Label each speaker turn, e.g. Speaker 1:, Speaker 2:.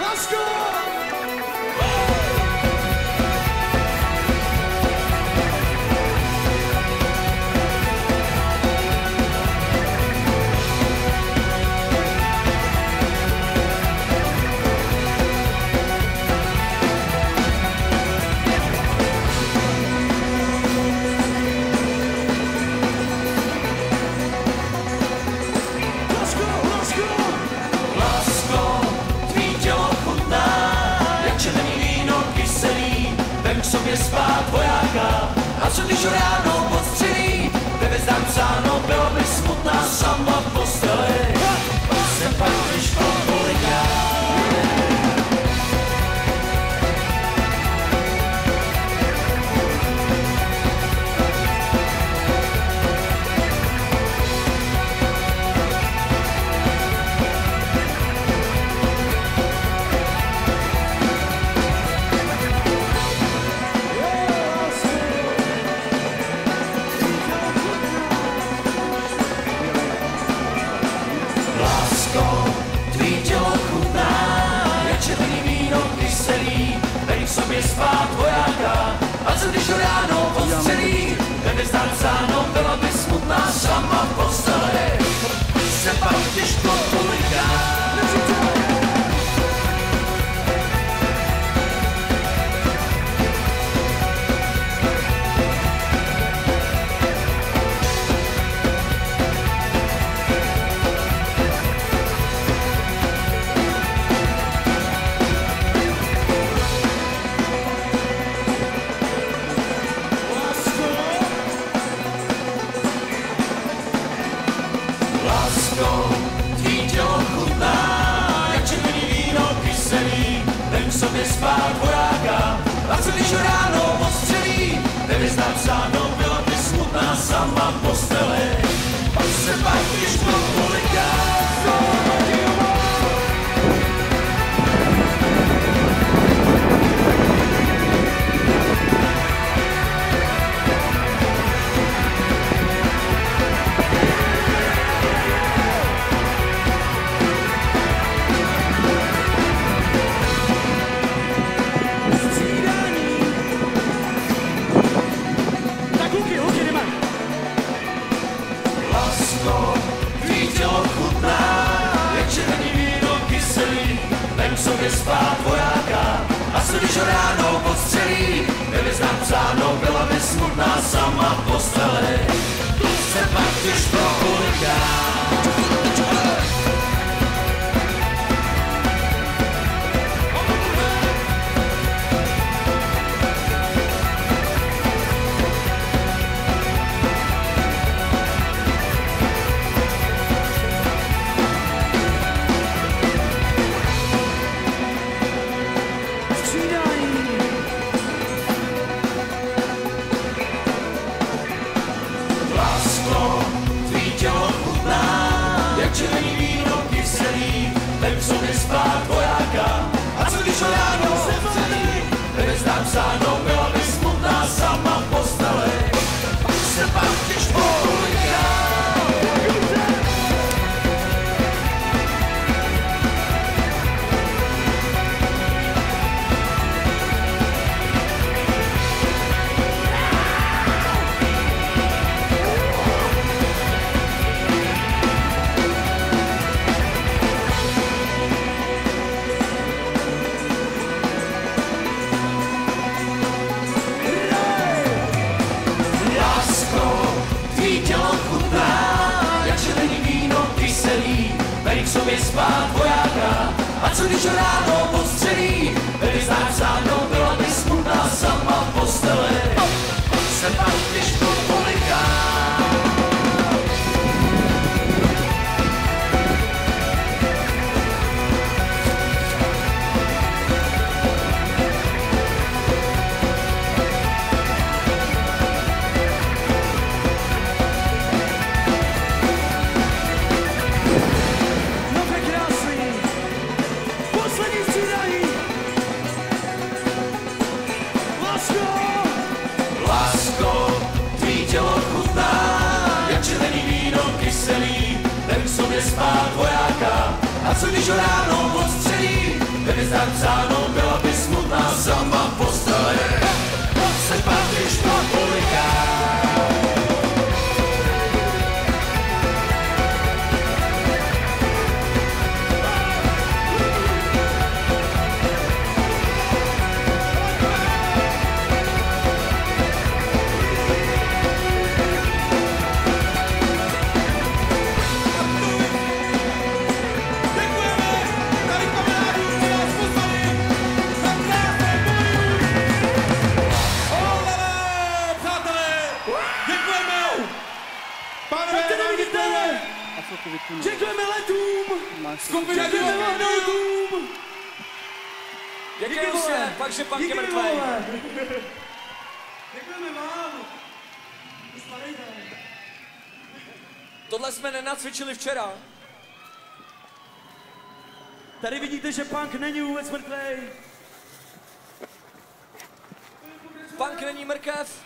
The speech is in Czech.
Speaker 1: Let's go!
Speaker 2: llorar. sobre espaço. když ráno postřelí, nevyznám sám. blízko, tvý tělo chutná, jak červený víno kyselý, vem sobě spát vojáka, a se když ráno podstřelí, nevyznám psáno, byla by smutná sama postele. Tu se pak těžko vyspát vojáka. A co když ho ráno se vzali, nevyznám sáno mají v sobě spát vojáka. A co když ráno později lásko. Lásko, tvý tělo chutná, jak červený víno kyselý, ten v sobě spát vojáka. A co když ho ráno odstří?
Speaker 1: Děkujeme letům.
Speaker 3: Skupina
Speaker 1: Děkujeme letům.
Speaker 2: Děkuji
Speaker 1: vole.
Speaker 2: se, pak že pak je mrtvej.
Speaker 1: Děkujeme vám.
Speaker 2: Tohle jsme nenacvičili včera.
Speaker 1: Tady vidíte, že punk není vůbec mrtvej.
Speaker 2: Punk není mrkev.